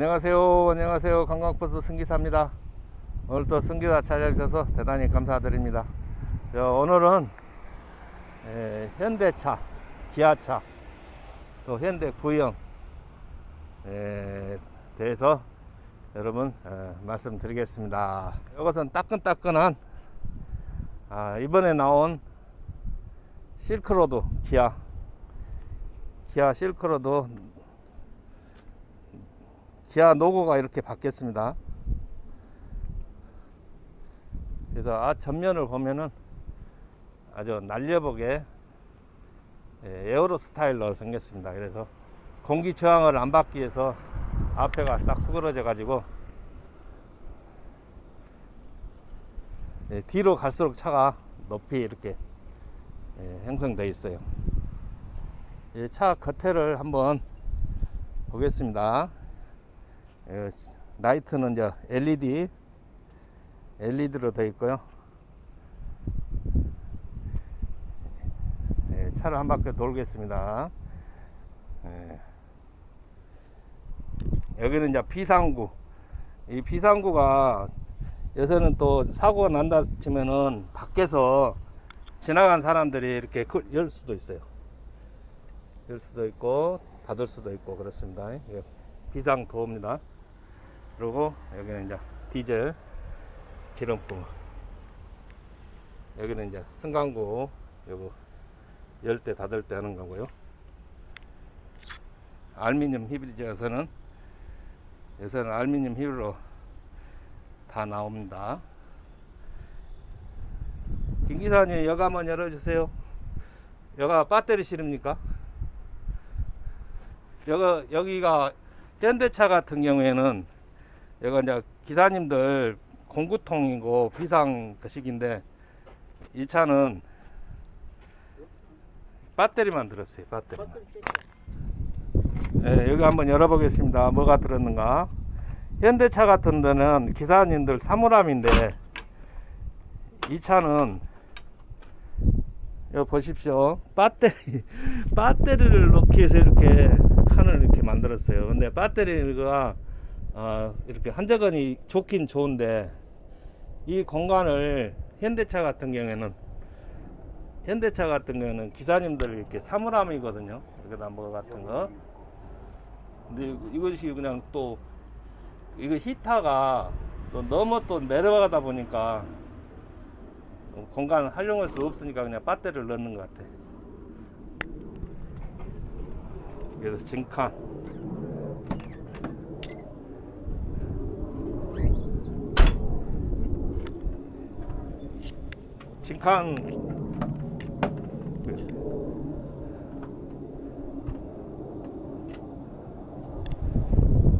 안녕하세요. 안녕하세요. 관광버스 승기사입니다. 오늘도 승기사 찾아주셔서 대단히 감사드립니다. 저 오늘은 에, 현대차, 기아차, 또 현대 구형 에 대해서 여러분 에, 말씀드리겠습니다. 이것은 따끈따끈한 아, 이번에 나온 실크로드 기아 기아 실크로드 기아 로고가 이렇게 바뀌었습니다. 그래서 앞 전면을 보면은 아주 날려보게 예, 에어로 스타일로 생겼습니다. 그래서 공기 저항을 안 받기 위해서 앞에가 딱 수그러져 가지고 예, 뒤로 갈수록 차가 높이 이렇게 예, 형성되어 있어요. 이차 겉에를 한번 보겠습니다. 예, 라이트는 이제 LED LED로 되어 있고요. 예, 차를 한 바퀴 돌겠습니다. 예. 여기는 이제 비상구. 이 비상구가 요새는 또 사고가 난다 치면은 밖에서 지나간 사람들이 이렇게 그- 열 수도 있어요. 열 수도 있고 닫을 수도 있고 그렇습니다. 이게 비상도어입니다. 그리고 여기는 이제 디젤 기름품. 여기는 이제 승강구 요거 열때 닫을 때 하는 거고요. 알루미늄 휘블이어서는 요새는 알루미늄 휘블로 다 나옵니다. 김 기사님 여가 한번 열어주세요. 여가 배터리 실입니까? 여가 여기가 현대차 같은 경우에는 여가 이제 기사님들 공구통이고 비상 거식인데 이 차는 배터리만 들었어요. 배터리. 네, 여기 한번 열어보겠습니다. 뭐가 들었는가? 현대차 같은 데는 기사님들 사물함인데 이 차는 여기 보십시오. 배터리 배터리를 넣기 위해서 이렇게 칸을 이렇게 만들었어요. 근데 배터리가 어, 이렇게 한적은이 좋긴 좋은데 이 공간을 현대차 같은 경우에는 현대차 같은 경우는 기사님들 이렇게 사물함이거든요. 여기다 뭐 같은 거. 근데 이것이 그냥 또 이거 히터가 또 너무 또 내려가다 보니까 공간을 활용할 수 없으니까 그냥 배터리를 넣는 것 같아. 그래서 진칸. 진칸.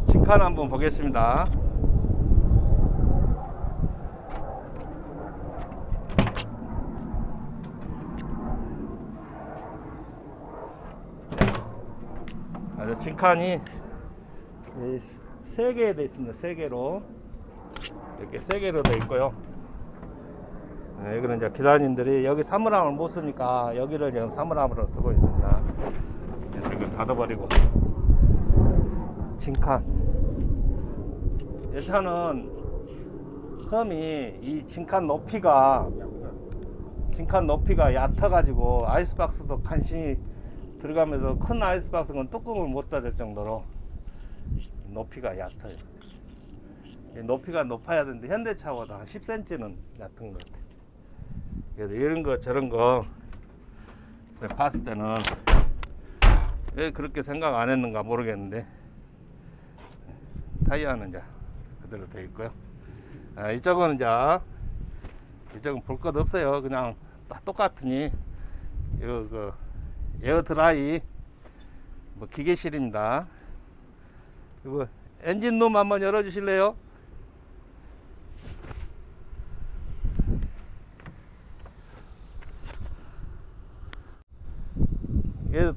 진칸 한번 보겠습니다. 아주 진칸이 세개돼 있습니다. 세 개로 이렇게 세 개로 돼 있고요. 네, 여기는 이제 기사님들이 여기 사물함을 못 쓰니까 여기를 지금 사물함으로 쓰고 있습니다. 그래서 이걸 닫아버리고 진칸. 이 차는 흠이 이 진칸 높이가 진칸 높이가 얕아가지고 아이스박스도 간신히 들어가면서 큰 아이스박스는 뚜껑을 못 닫을 정도로 높이가 얕아요. 이 높이가 높아야 되는데 현대차보다 한 10cm는 얕은 것 같아요. 그래서 이런 거 저런 거 봤을 때는 왜 그렇게 생각 안 했는가 모르겠는데 타이어는 이제 그대로 되어 있고요. 아, 이쪽은 이제 이쪽은 볼 것 없어요. 그냥 다 똑같으니 이거 그 에어 드라이 뭐 기계실입니다. 그리고 엔진 룸 한번 열어 주실래요?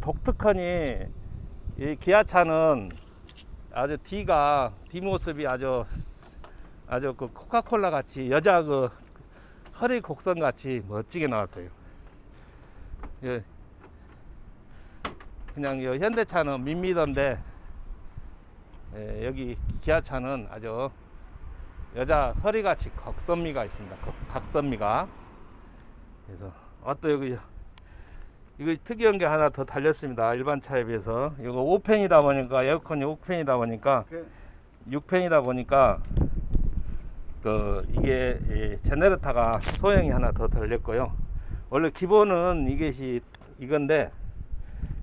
독특하니 이 기아차는 아주 뒤가 뒷모습이 아주 아주 그 코카콜라 같이 여자 그 허리 곡선 같이 멋지게 나왔어요. 예. 그냥 이 현대차는 밋밋한데 예, 여기 기아차는 아주 여자 허리같이 각선미가 있습니다. 각- 각선미가. 그래서 아또 여기 이거 특이한 게 하나 더 달렸습니다. 일반 차에 비해서 이거 5펜이다 보니까 에어컨이 5펜이다 보니까 그 6팬이다 보니까 그 이게 이 제네레터가 소형이 하나 더 달렸고요. 원래 기본은 이것이 이건데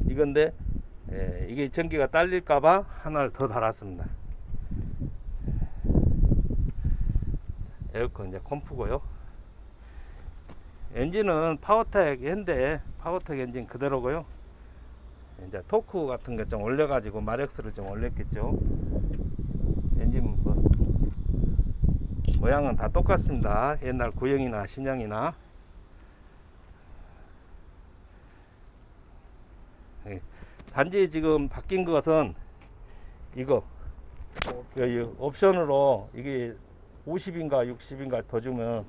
이건데 예, 이게 전기가 딸릴까봐 하나를 더 달았습니다. 에어컨 이제 comp고요. 엔진은 파워텍 현대 파워텍 엔진 그대로고요. 이제 토크 같은 거좀 올려 가지고 마력스를 좀 올렸겠죠. 엔진 뭐 모양은 다 똑같습니다. 옛날 구형이나 신형이나 예. 단지 지금 바뀐 것은 이거 여기 옵션으로 이게 50인가 60인가 더 주면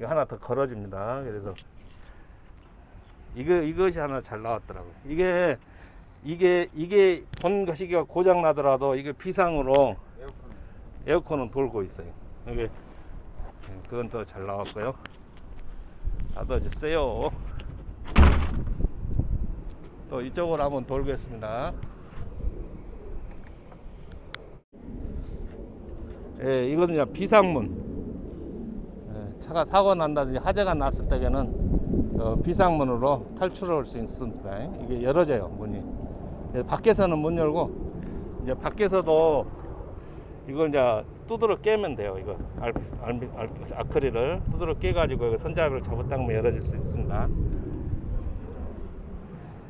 하나 더 걸어줍니다. 그래서 이거 이것이 하나 잘 나왔더라고요. 이게 이게 이게 본 거시기가 고장 나더라도 이게 비상으로 에어컨 에어컨은 돌고 있어요. 이게 예, 그건 더 잘 나왔고요. 닫아주세요. 또 이쪽으로 한번 돌겠습니다. 예, 이거는 비상문. 예, 차가 사고 난다든지 화재가 났을 때에는 어, 비상문으로 탈출할 수 있습니다. 이게 열어져요 문이. 예, 밖에서는 문 열고 이제 밖에서도 이걸 이제 두드러 깨면 돼요. 이거 알, 알, 알, 아크릴을 두드러 깨가지고 이거 손잡이를 잡았다면 열어질 수 있습니다.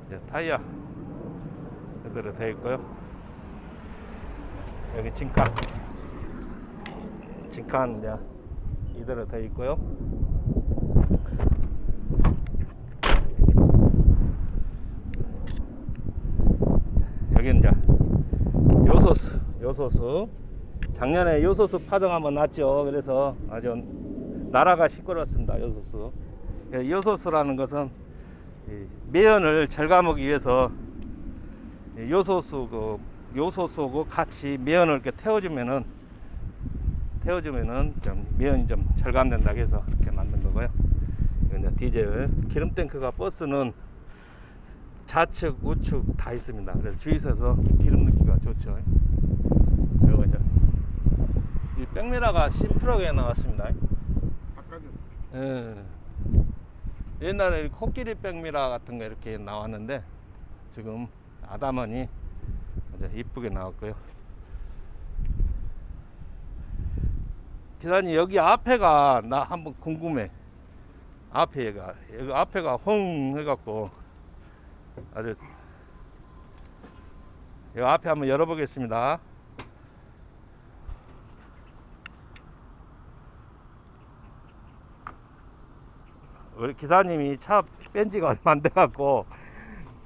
이제 타이어 그대로 되어 있고요. 여기 진칸 진칸 이제 이대로 되어 있고요. 여기 이제 요소수 작년에 요소수 파동 한번 났죠. 그래서 아주 나라가 시끄러웠습니다. 요소수. 예, 요소수라는 것은 이 매연을 절감하기 위해서 이 요소수 그 요소수하고 같이 매연을 이렇게 태워주면은 태워주면은 좀 매연이 좀 절감된다 해서 그렇게 만든 거고요. 이제 디젤 기름 탱크가 버스는 좌측 우측 다 있습니다. 그래서 주의서서 기름 넣기가 좋죠. 이 백미라가 심플하게 나왔습니다. 바꿔줬어 예. 옛날에 코끼리 백미라 같은 거 이렇게 나왔는데 지금 아담하니 아주 이쁘게 나왔고요. 기사님 여기 앞에가 나 한번 궁금해. 앞에가 여기 앞에가 홍 해갖고 아주 이 앞에 한번 열어보겠습니다. 우리 기사님이 차 뺀 지가 얼마 안 돼갖고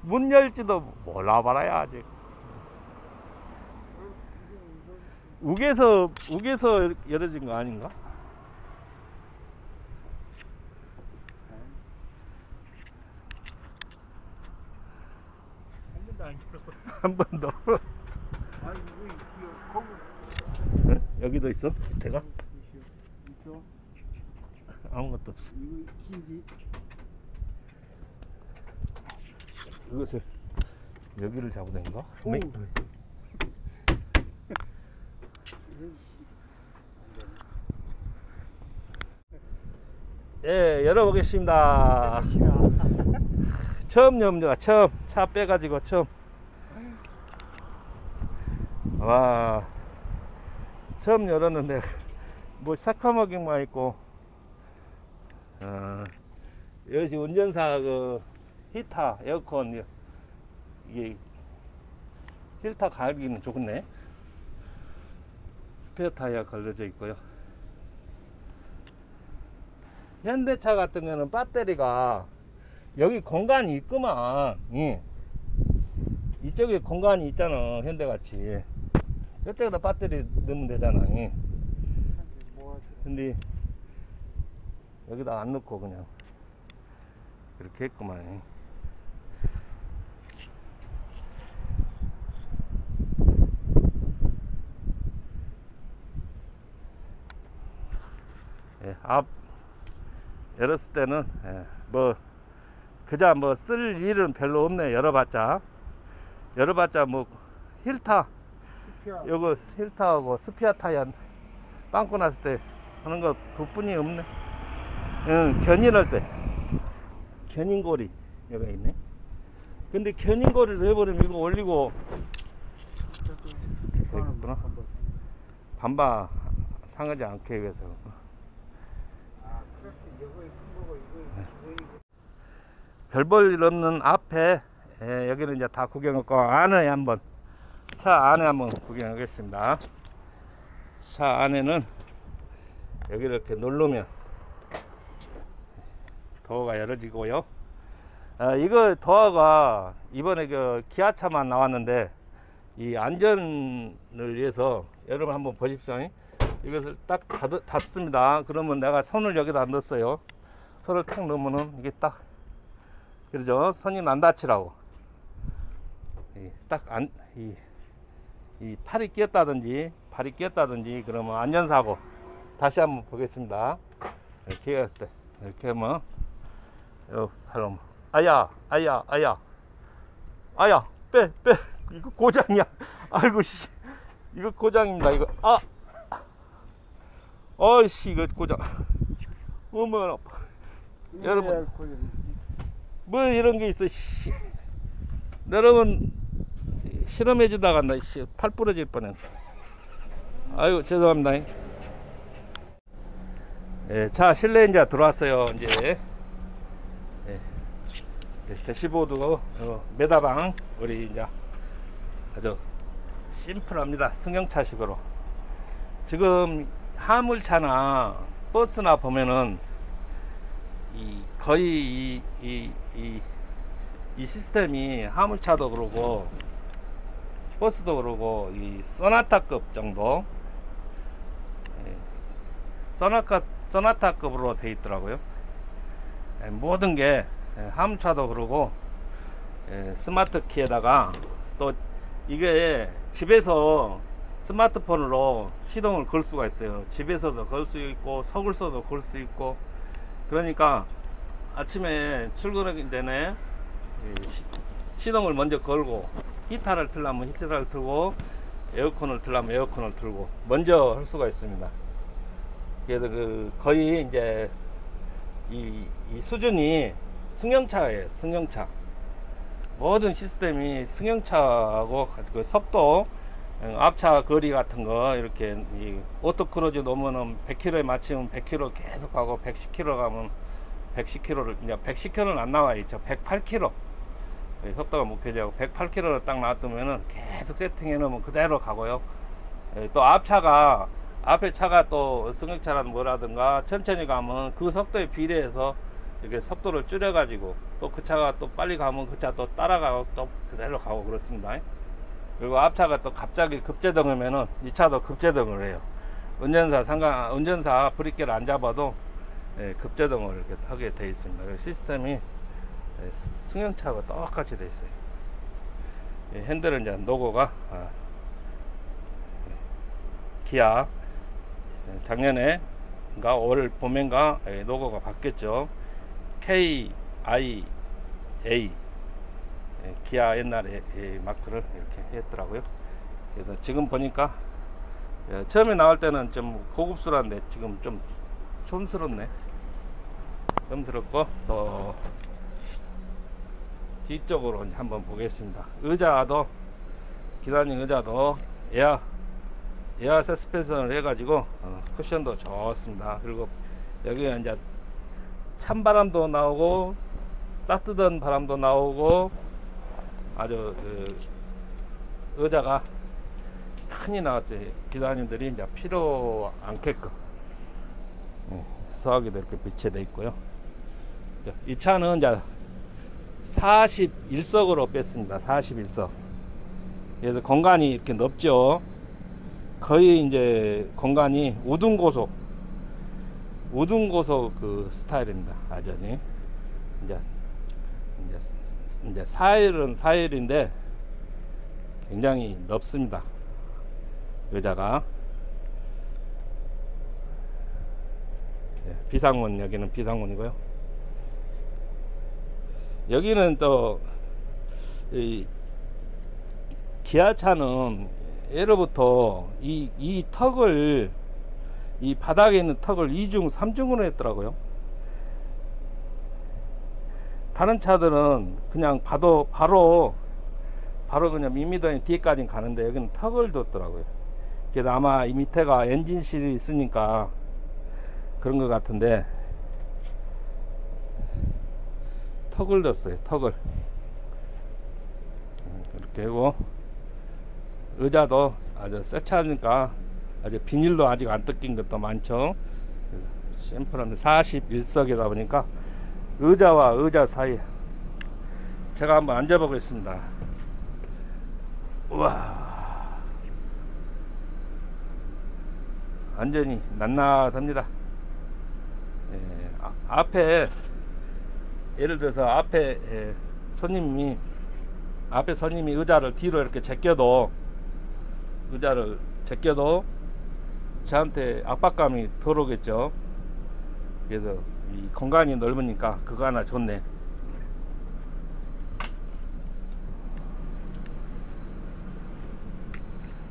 문 열지도 몰라 봐라야 아직 우에서 우에서 열어진 거 아닌가? 한 번도 응? 여기도 있어? 밑에가? 아무것도 없어. 이것을 여기를 거? 오. 예, 열어보겠습니다. 처음 엽니다. 처음 차 빼가지고 처음. 와, 처음 열었는데 뭐 새카마기만 있고. 어, 여기 운전사 그 히터 에어컨 이게 필터 갈기는 좋네. 스페어 타이어 걸려져 있고요. 현대차 같은 경우는 배터리가 여기 공간이 있구만. 예. 이쪽에 공간이 있잖아. 현대같이. 저쪽에다 배터리 넣으면 되잖아. 예. 뭐 근데 여기다 안 넣고 그냥 이렇게 했구만. 예, 앞 열었을 때는 예, 뭐 그자 뭐 쓸 일은 별로 없네. 열어봤자. 열어봤자 뭐 힐타. 스피아. 요거 힐타하고 스피아 타이어 빵꾸 났을 때 하는 것 그뿐이 없네. 응 견인할 때 견인고리 여기 있네 근데 견인고리를 해버리면 이거 올리고 되겠구나. 반바 상하지 않게 위해서 아. 별볼 일 없는 앞에 예, 여기는 이제 다 구경했고 안에 한번 차 안에 한번 구경하겠습니다. 차 안에는 여기 이렇게 누르면 도어가 열어지고요. 아, 이거 도어가 이번에 그 기아차만 나왔는데 이 안전을 위해서 여러분 한번 보십시오. 이것을 딱 닫, 닫습니다. 그러면 내가 손을 여기다 넣었어요. 손을 탁 넣으면은 이게 딱 그러죠. 손님 안 다치라고. 딱 안, 이, 이 팔이 끼었다든지 발이 끼었다든지 그러면 안전사고. 다시 한번 보겠습니다. 이렇게 했을 때. 이렇게 하면, 요, 팔로. 아야, 아야, 아야. 아야, 빼, 빼. 이거 고장이야. 아이고, 씨. 이거 고장입니다. 이거. 아! 어이씨, 이거 고장. 어머, 아파. 여러분. 뭐 이런 게 있어 씨. 여러분 실험해 주다가 나 씨, 팔 부러질 뻔했네 아이고 죄송합니다 예, 자 실내 이제 들어왔어요 이제 대시보드 어, 메다방 우리 이제 아주 심플합니다 승용차식으로 지금 화물차나 버스나 보면은 이 거의 이, 이, 이, 이 시스템이 화물차도 그러고 버스도 그러고 이 소나타급 정도 예, 소나타 소나타급으로 돼 있더라고요. 예, 모든 게 예, 화물차도 그러고 예, 스마트 키에다가 또 이게 집에서 스마트폰으로 시동을 걸 수가 있어요. 집에서도 걸 수 있고 서울서도 걸 수 있고 그러니까 아침에 출근하기 전에 시동을 먼저 걸고 히터를 틀려면 히터를 틀고 에어컨을 틀려면 에어컨을 틀고 먼저 할 수가 있습니다. 그래서 그 거의 이제 이, 이 수준이 승용차예요. 승용차. 모든 시스템이 승용차하고 그 속도 어, 앞차 거리 같은 거 이렇게 이 auto cruise 놓으면은 100km에 맞추면 100km 계속 가고 110km 가면 110km를 이제 110km는 안 나와 있죠. 108km 예, 속도가 목표지하고 108km를 딱 놔두면은 계속 세팅해 놓으면 그대로 가고요. 예, 또 앞차가 앞에 차가 또 승용차라든 뭐라든가 천천히 가면 그 속도에 비례해서 이렇게 속도를 줄여 가지고 또 그 차가 또 빨리 가면 그 차 또 따라가고 또 그대로 가고 그렇습니다. 그리고 앞차가 또 갑자기 급제동하면은 이 차도 급제동을 해요. 운전사 상관 운전사 브레이크를 안 잡아도 예, 급제동을 이렇게 하게 돼 있습니다. 시스템이 예, 스- 승용차하고 똑같이 돼 있어요. 이 핸들은 이제 노고가 아, 예, 기아 예, 작년에가 올 봄엔가 예, 노고가 바뀌었죠. K I A 예, 기아 옛날에 이 마크를 이렇게 했더라고요. 그래서 지금 보니까 예, 처음에 나올 때는 좀 고급스러운데 지금 좀 촌스럽네. 촌스럽고 또 뒤쪽으로 한번 보겠습니다. 의자도 기사님 의자도 에어 에어 서스펜션을 해가지고 어, 쿠션도 좋습니다. 그리고 여기가 이제 찬바람도 나오고 따뜻한 바람도 나오고 아주 그 의자가 많이 나왔어요. 기사님들이 이제 피로 않게끔 예, 수화기도 이렇게 비치되어 있고요. 자, 이 차는 이제 41석으로 뺐습니다. 41석. 그래서 공간이 이렇게 넓죠. 거의 이제 공간이 우등고속, 우등고속 그 스타일입니다. 아전이 이제 이제 이제 4일은 4일인데 굉장히 넓습니다. 의자가 예, 비상문 여기는 비상문이고요. 여기는 또이 기아차는 예로부터 이, 이 턱을 이 바닥에 있는 턱을 이중삼중으로 했더라고요. 다른 차들은 그냥 봐도 바로 바로 그냥 미미더니 뒤에까지 가는데 여기는 턱을 뒀더라고요. 그래서 아마 이 밑에가 엔진실이 있으니까 그런 것 같은데 턱을 뒀어요. 턱을 음, 이렇게 하고 의자도 아주 새 차니까 아주 비닐도 아직 안 뜯긴 것도 많죠. 심플한데 41석이다 보니까 의자와 의자 사이 제가 한번 앉아보겠습니다. 우와 완전히 낱낱합니다. 예, 아, 앞에 예를 들어서 앞에 예, 손님이 앞에 손님이 의자를 뒤로 이렇게 제껴도 의자를 제껴도 저한테 압박감이 덜 오겠죠. 그래서 이 공간이 넓으니까 그거 하나 좋네.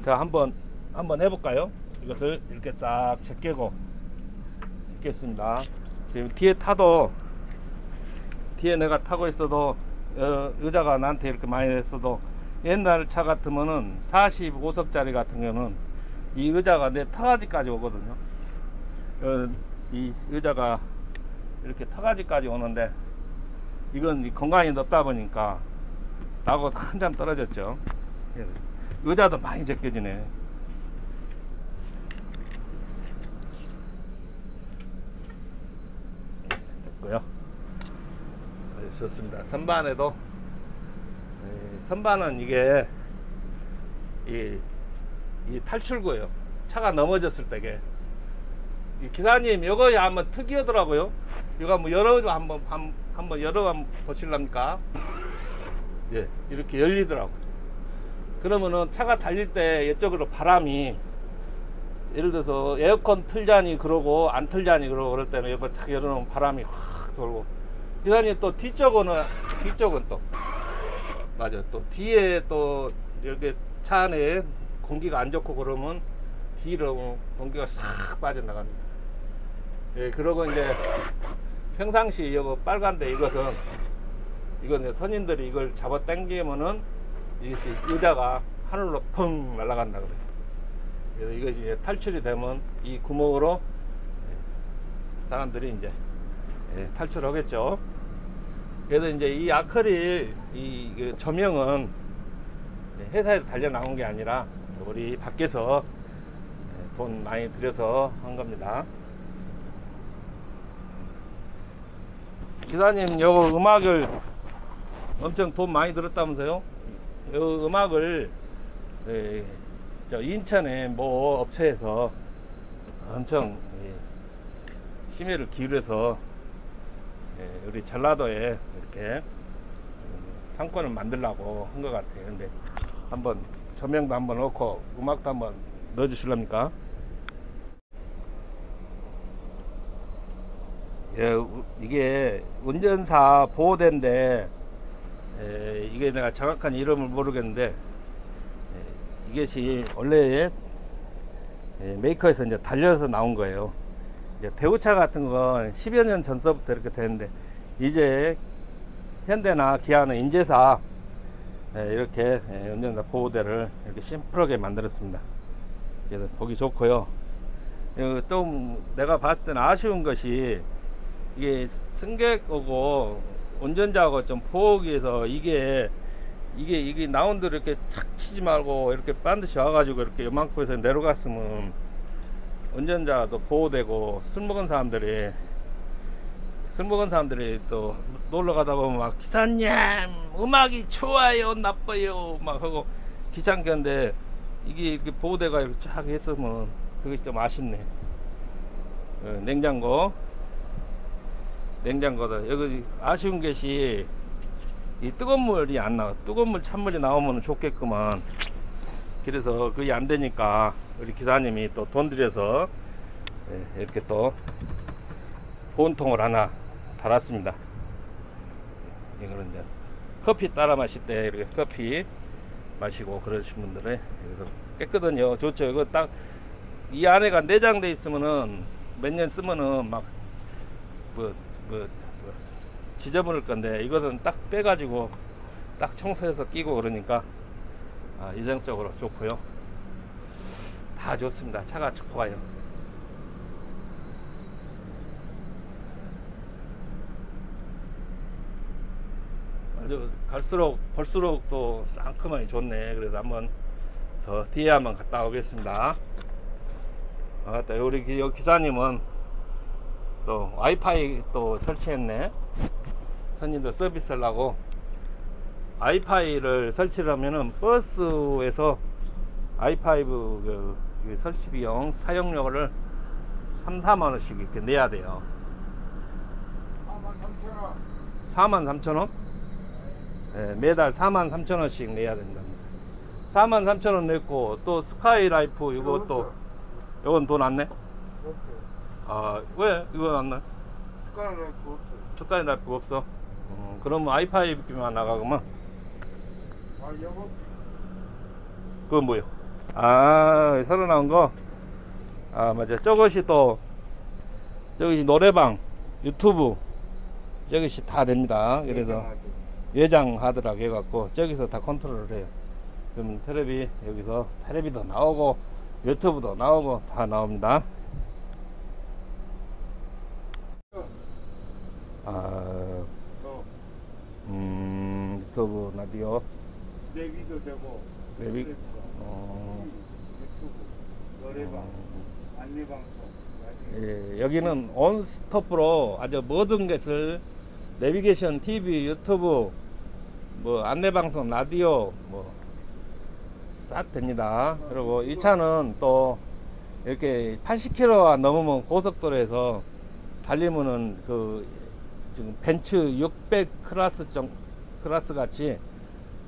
자 한번 한번 해볼까요? 이것을 이렇게 싹 제끼고 제꼈습니다. 지금 뒤에 타도 뒤에 내가 타고 있어도 어, 의자가 나한테 이렇게 많이 했어도 옛날 차 같으면은 45석짜리 같은 경우는 이 의자가 내 타가지까지 오거든요. 어, 이 의자가 이렇게 타가지까지 오는데 이건 이 공간이 넓다 보니까 나하고 한참 떨어졌죠. 그래서 의자도 많이 제껴지네. 됐고요. 아주 좋습니다. 선반에도 이 선반은 이게 이, 이 탈출구예요. 차가 넘어졌을 때게 이 기사님 이거 한번 특이하더라고요. 이거 한번 열어 한번 한- 한번 열어 한번 보실랍니까? 예, 이렇게 열리더라고. 요 그러면은 차가 달릴 때 이쪽으로 바람이 예를 들어서 에어컨 틀자니 그러고 안 틀자니 그러고 그럴 때는 이걸 탁 열어놓으면 바람이 확 돌고 기사님 또 뒤쪽은 뒤쪽은 또 맞아 또 뒤에 또 이렇게 차 안에 공기가 안 좋고 그러면 뒤로 공기가 싹 빠져나갑니다. 예, 그러고 이제 평상시 이거 빨간데 이것은 이건 손님들이 이걸 잡아 당기면은 이것이 의자가 하늘로 펑 날아간다 그래요. 그래서 이것이 이제 탈출이 되면 이 구멍으로 예, 사람들이 이제 예, 탈출하겠죠. 그래서 이제 이 아크릴 이그 조명은 회사에서 달려 나온 게 아니라 우리 밖에서 예, 돈 많이 들여서 한 겁니다. 기사님, 요거 음악을 엄청 돈 많이 들었다면서요? 요 음악을 예, 저 인천의 뭐 업체에서 엄청 예, 심혈을 기울여서 예, 우리 전라도에 이렇게 음, 상권을 만들라고 한 것 같아요. 근데 한번 조명도 한번 넣고 음악도 한번 넣어 주실랍니까? 예, 우- 이게 운전사 보호대인데 에, 이게 내가 정확한 이름을 모르겠는데 에, 이것이 원래 에, 메이커에서 이제 달려서 나온 거예요. 이제 대우차 같은 건 10여 년 전서부터 이렇게 되는데 이제 현대나 기아는 인제사 에, 이렇게 에, 운전자 보호대를 이렇게 심플하게 만들었습니다. 보기 좋고요. 어, 또 내가 봤을 때는 아쉬운 것이 이게 승객하고 운전자하고 좀 보호하기 위해서 이게 이게 이게 나온 대로 이렇게 탁 치지 말고 이렇게 반드시 와가지고 이렇게 요만큼 해서 내려갔으면 운전자도 보호되고 술 먹은 사람들이 술 먹은 사람들이 또 놀러 가다 보면 막 기사님 음악이 좋아요 나빠요 막 하고 귀찮게 하는데 이게 이렇게 보호대가 이렇게 쫙 했으면 그게 좀 아쉽네. 어, 냉장고. 냉장고다. 여기 아쉬운 것이 이 뜨거운 물이 안 나와. 뜨거운 물 찬물이 나오면 좋겠구만. 그래서 그게 안 되니까 우리 기사님이 또 돈 들여서 예, 이렇게 또 보온통을 하나 달았습니다. 이거는 이제 커피 따라 마실 때 이렇게 커피 마시고 그러신 분들은 여기서 깨끗하요 좋죠. 이거 딱 이 안에가 내장돼 있으면은 몇 년 쓰면은 막 뭐, 뭐, 뭐 지저분할 건데 이것은 딱 빼가지고 딱 청소해서 끼고 그러니까 아, 이성적으로 좋고요. 다 좋습니다. 차가 좋아요. 아주 갈수록 볼수록 또 상큼하니 좋네. 그래서 한번 더 뒤에 한번 갔다 오겠습니다. 아따 우리 기- 기사님은 또 와이파이 또 설치했네. 손님들 서비스를 하고 와이파이를 설치를 하면은 버스에서 i5 그, 그 설치 비용 사용료를 3, 4만 원씩 이렇게 내야 돼요. 4만 3천 원. 4만 3천 원? 예, 매달 4만 3천 원씩 내야 된답니다. 4만 3천 원 냈고 또 스카이라이프 이것도 이건 돈 안 내? 없어요. 아왜 이건 안 내? 숟가락을 없어요. 스카이라이프 없어? 음, 그러면 i5만 나가면 아 여보 그건 뭐요? 아 새로 나온 거? 아 맞아 저것이 또 저것이 노래방 유튜브 저것이 다 됩니다 그래서 예장 하드라고 해갖고 저기서 다 컨트롤을 해요. 그럼 테레비 여기서 테레비도 나오고 유튜브도 나오고 다 나옵니다. 아, 또 음, 유튜브 라디오. 내비도 되고 내비? 어, 유튜브 노래방 안내방송 나중에 예, 여기는 온스톱으로 아주 모든 것을 내비게이션, TV, 유튜브, 뭐 안내방송, 라디오 뭐싹 됩니다. 그리고 이 차는 또 이렇게 80km가 넘으면 고속도로에서 달리면은 그 지금 벤츠 600 클래스 정 클래스 같이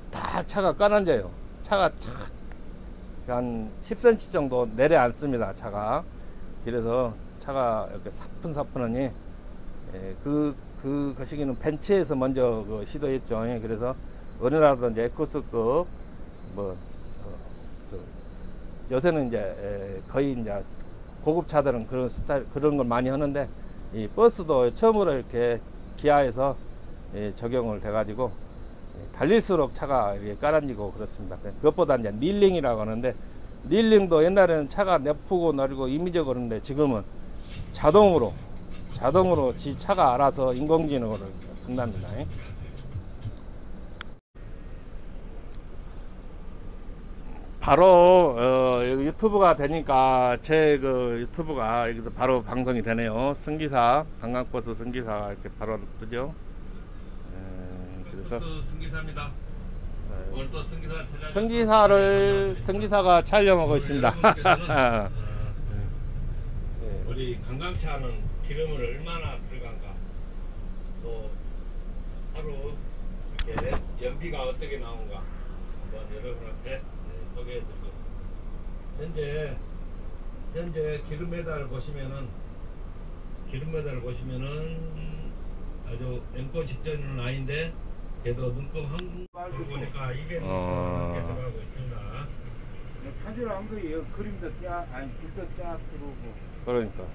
다 차가 까난져요. 차가 착한 10cm 정도 내려앉습니다. 차가. 그래서 차가 이렇게 사뿐사뿐하니 예, 그, 그, 그 시기는 벤츠에서 먼저 그 시도했죠. 예, 그래서 어느 나라도 이제 에코스급 뭐, 어, 그 요새는 이제 에, 거의 이제 고급 차들은 그런 스타일, 그런 걸 많이 하는데 이 버스도 처음으로 이렇게 기아에서 예, 적용을 돼 가지고 예, 달릴수록 차가 이렇게 깔아지고 그렇습니다. 그것보다 이제 닐링이라고 하는데 닐링도 옛날에는 차가 내프고 내리고 임의적으로 그러는데 지금은 자동으로 자동으로 지 차가 알아서 인공지능으로 끝납니다. 바로 어, 여기 유튜브가 되니까 제 그 유튜브가 여기서 바로 방송이 되네요. 승기사 관광버스 승기사 이렇게 바로 뜨죠. 에, 그래서 승기사입니다. 에, 오늘 또 승기사 찾아 승기사를 승기사가 촬영하고 있습니다. 우리 관광차는 기름을 얼마나 들어간가 또 하루 이렇게 연비가 어떻게 나온가 한번 여러분한테 네, 소개해 드리겠습니다. 현재 현재 기름 메달을 보시면은 기름 메달을 보시면은 아주 엠코 직전은 아닌데 그래도 눈금 한 보니까 이게 어. 들어가고 있습니다. 사진 한 거예요. 그림도 짜 아니 글도 짜 들어오고 그러니까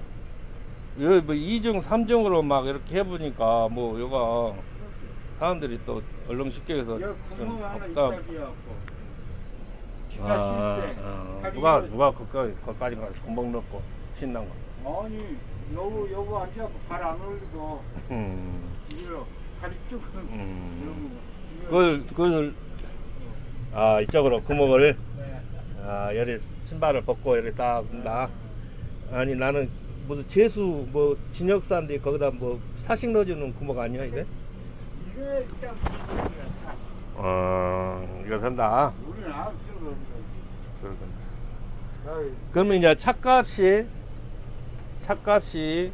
여기 뭐 2중 3중으로 막 이렇게 해보니까 뭐 여가 사람들이 또 얼렁 쉽게 해서 여기 좀 구멍 하나 답답 있다 비갖고 기사 아, 아, 누가 누가 거기까지 거기까지 가서 구멍 넣고 신난 거. 아니 여기 여기 앉아서 발안 올리고 음, 이거 다리 쭉 음. 이런 거 그걸 그걸 아 이쪽으로 구멍을 네. 아 여기 신발을 벗고 이렇게 딱 한다. 아니 나는 무슨 재수 뭐 진역사인데 거기다 뭐 사식 넣어주는 구멍 아니야 이게? 이게 일단. 어 이거. 우리는 안 그러군. 그러면 이제 차값이 차값이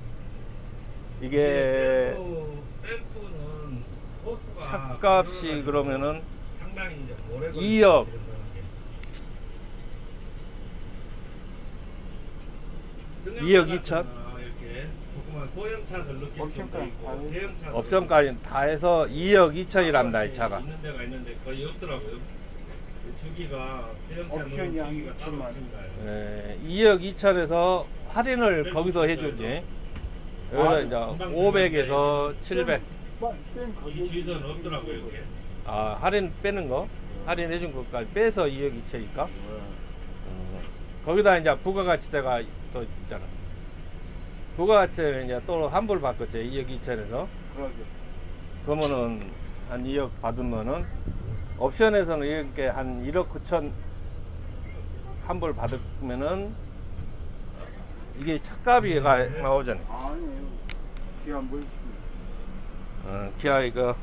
이게 셀프, 셀프는 호수가 차값이 그러면은 상당히 이제 오래 걸리는 2억. 이런 거는 게. 2억 2천? 아, 이렇게 조그만 아마 소형차들 느낄 정도 옵션까지 있고 다 해서. 대형차 옵션까지 다 해서 2억 2천이랍니다 이 차가 있는 데가 있는데 거의 없더라고요. 주기가 대형차는 옵션이 한 주기가 따로 2천만. 있습니다. 예, 2억 2천에서 할인을 거기서 해주지 여기서 아, 이제 금방 500에서 700이 주유소는 없더라고요. 이게. 아 할인 빼는 거 할인 해준 것까지 빼서 2억 2천일까 어, 거기다 이제 부가가치세가 또 있잖아 부가가치세는 이제 또 환불 받겠죠 2억 2천에서 그러죠. 그러면은 한 2억 받으면은 옵션에서는 이렇게 한 1억 9천 환불 받으면은 이게 차값이가 나오잖아요. 아니, 기아 뭐 있습니다. 어, 기아 이거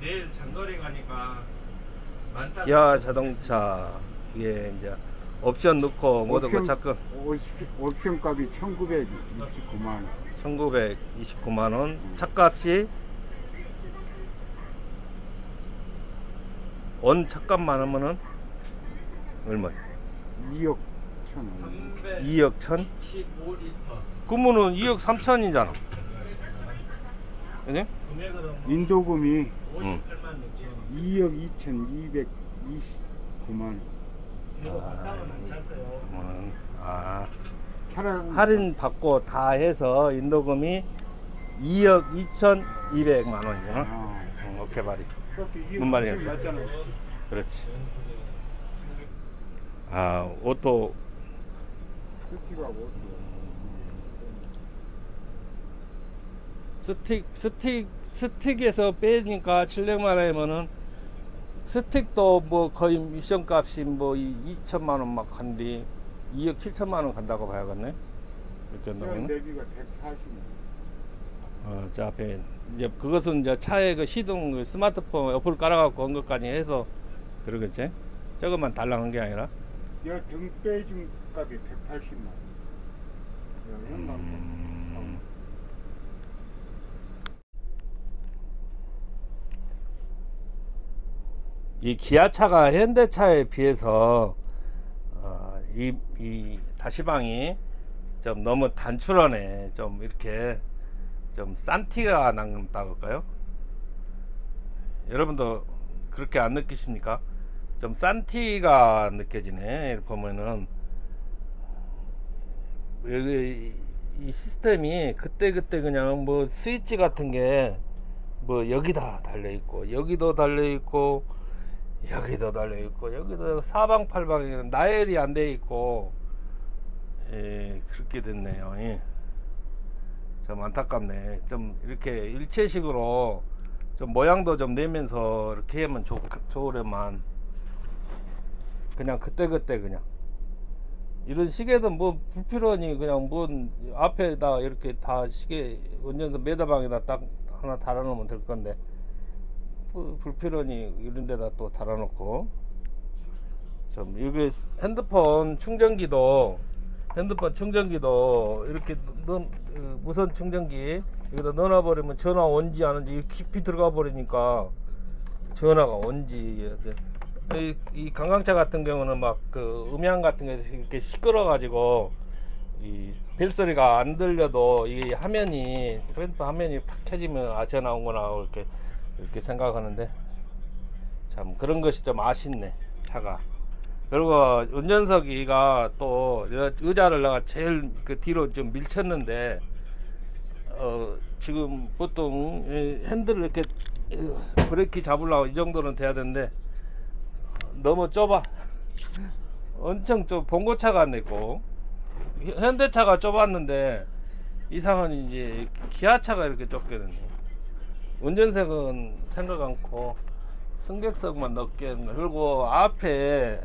내일 장거리 가니까 많다. 기아 자동차 이게 이제 옵션 넣고 모든 거 옵션- 옵션- 옵션 값이 1929만 원. 1929만 원 차값이 원 차값만 하면은 얼마야? 2억 천 원. 2억 천? 315리터. 그러면은 2억 3천이잖아. 그지? 인도금이 58만 6천 원. 2억 2,229만 원. 이거 바탕은 안 찼어요. 음, 아 차량 할인 받고 다 해서 인도금이 2억 2,200만 원이잖아. 아, 응, 오케이 말이. 뭔 말이야? 천 맞잖아요. 그렇지. 아 오토 스틱하고 스틱 스틱 스틱에서 빼니까 700만 원이면은 스틱도 뭐 거의 미션 값이 뭐 2천만 원 막 간디 2억 7천만 원 간다고 봐야겠네. 이렇게 저 한다면. 내비가 140만 어, 저 앞에 이제 그것은 이제 차에 그 시동 그 스마트폰 어플 깔아갖고 온 것까지 해서 그러겠지. 저것만 달랑한 게 아니라. 여등 빼준 값이 180만 원. 음. 이 기아차가 현대차에 비해서 어, 이, 이 다시방이 좀 너무 단출하네. 좀 이렇게 좀 싼 티가 난다고 할까요? 여러분도 그렇게 안 느끼십니까? 좀 싼 티가 느껴지네. 이렇게 보면은 여기 이 시스템이 그때 그때 그냥 뭐 스위치 같은 게 뭐 여기다 달려 있고 여기도 달려 있고 여기도 달려 있고 여기도 사방팔방에 나열이 안 돼 있고 예 그렇게 됐네요. 예. 좀 안타깝네. 좀 이렇게 일체식으로 좀 모양도 좀 내면서 이렇게 하면 좋, 좋으려만 그냥 그때 그때 그냥 이런 시계도 뭐 불필요하니 그냥 뭐 앞에다 이렇게 다 시계 운전석 매다방에다 딱 하나 달아놓으면 될 건데 뭐 불필요하니 이런 데다 또 달아놓고. 좀 이게 핸드폰 충전기도 핸드폰 충전기도 이렇게 넣, 어, 무선 충전기 여기다 넣어놔 버리면 전화 온지 안 온지 깊이 들어가 버리니까 전화가 온지. 이, 이 관광차 같은 경우는 막 그 음향 같은 게 이렇게 시끄러 가지고 이 벨소리가 안 들려도 이 화면이 프렌트 화면이 팍 켜지면 아 전화 온거나 이렇게 이렇게 생각하는데 참 그런 것이 좀 아쉽네 차가 그리고 운전석이가 또 여- 의자를 내가 제일 그 뒤로 좀 밀쳤는데 어 지금 보통 이 핸들을 이렇게 어, 브레이크 잡으려고 이 정도는 돼야 되는데 너무 좁아. 엄청 좀 봉고차 같네고. 현대차가 좁았는데 이상은 이제 기아차가 이렇게 좁게 됐네. 운전석은 생각 않고 승객석만 했네. 그리고 앞에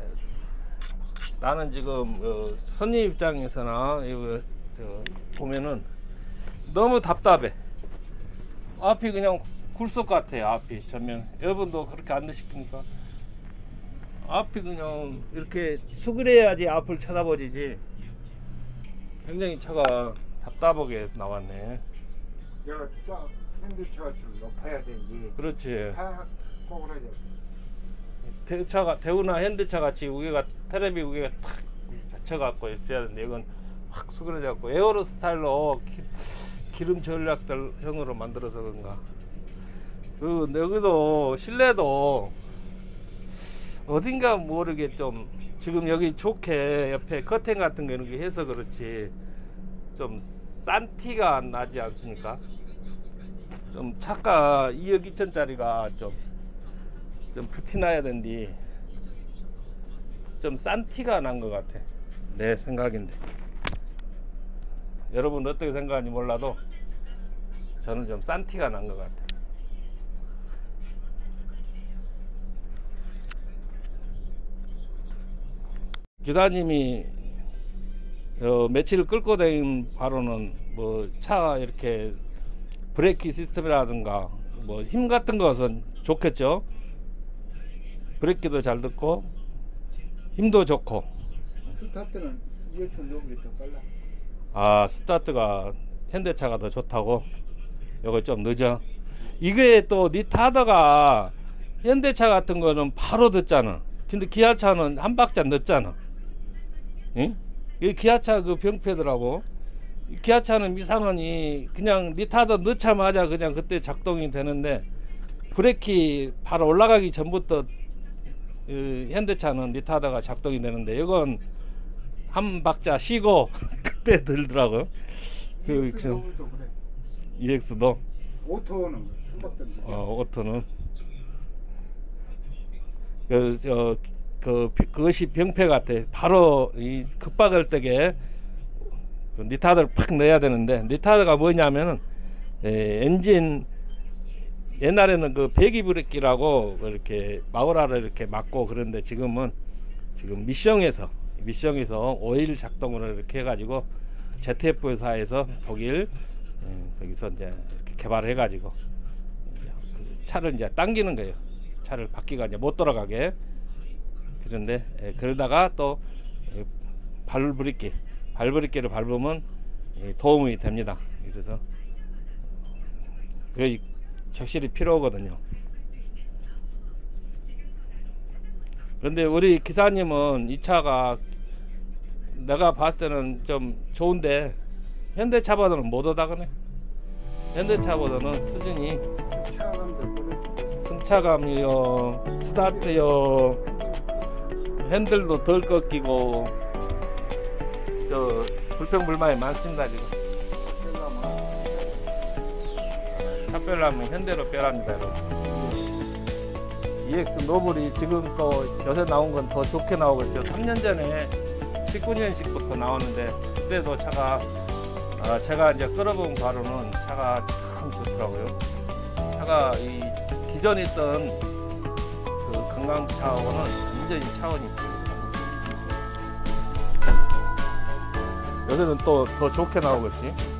나는 지금 어, 손님 입장에서나 이거 저 보면은 너무 답답해. 앞이 그냥 굴속 같아요. 앞이 전면. 여러분도 그렇게 안 느끼십니까? 앞이 그냥 이렇게 수그려야지 앞을 쳐다보지지 굉장히 차가 답답하게 나왔네 딱 핸드차가 좀 높아야 되지. 그렇지 다 꼬그라져. 대차가 대우나 현대차 같이 위에가 테레비 위에가 탁 받쳐갖고 있어야 되는데 이건 확 수그러져갖고 에어로 스타일로 기, 기름 전략형으로 만들어서 그런가. 그 여기도 실내도 어딘가 모르게 좀 지금 여기 좋게 옆에 커튼 같은 거 이렇게 해서 그렇지 좀 싼 티가 나지 않습니까? 좀 차가 2억 2천짜리가 좀, 좀 부티나야 된디. 좀 싼 티가 난 것 같아. 내 생각인데. 여러분 어떻게 생각하는지 몰라도 저는 좀 싼 티가 난 것 같아. 기사님이 어, 며칠 끌고 다닌 바로는 뭐 차 이렇게 브레이크 시스템이라든가 뭐 힘 같은 것은 좋겠죠. 브레이크도 잘 듣고 힘도 좋고 스타트는 EX 노블이 더 빨라. 아 스타트가 현대차가 더 좋다고 요거 좀 늦어 이게 또 니타더가 현대차 같은 거는 바로 듣잖아 근데 기아차는 한 박자 늦잖아 응? 이 기아차 그 병폐더라고 이 기아차는 미상원이 그냥 니타더 넣자마자 그냥 그때 작동이 되는데 브레이크 바로 올라가기 전부터 그 현대차는 니타더가 작동이 되는데 이건 한 박자 쉬고 그때 들더라고요. 그 EX 저, 그래. EX도 오토는. 어, 오토는 그저 그 그것이 병폐 같아. 바로 이 급박을 때게 그 니타드를 팍 넣어야 되는데 니타드가 뭐냐면은 에, 엔진 옛날에는 그 배기 브레이크라고 이렇게 마우라를 이렇게 막고 그런데 지금은 지금 미션에서 미션에서 오일 작동을 이렇게 해가지고 ZF 회사에서 독일 예, 거기서 이제 개발을 해가지고 그 차를 이제 당기는 거예요. 차를 바퀴가 이제 못 돌아가게 그런데 예, 그러다가 또 예, 발브레이크 발브레이크를 밟으면 예, 도움이 됩니다. 그래서 그게 적실히 필요하거든요. 그런데 우리 기사님은 이 차가 내가 봤을 때는 좀 좋은데 현대차보다는 못하다그네. 현대차보다는 수준이. 승차감이요, 스타트요, 핸들도 덜 꺾이고 저 불평불만이 많습니다 지금. 빼려면 현대로 여러분. EX 노블이 지금 또 요새 나온 건 더 좋게 나오겠죠. 3년 전에 19년식부터 나오는데 그때도 차가 아, 제가 이제 끌어본 바로는 차가 참 좋더라고요. 차가 이 기존에 있던 그 관광차하고는 완전히 차원이 있어요. 요새는 또 더 좋게 나오겠지.